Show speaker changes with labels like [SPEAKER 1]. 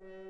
[SPEAKER 1] you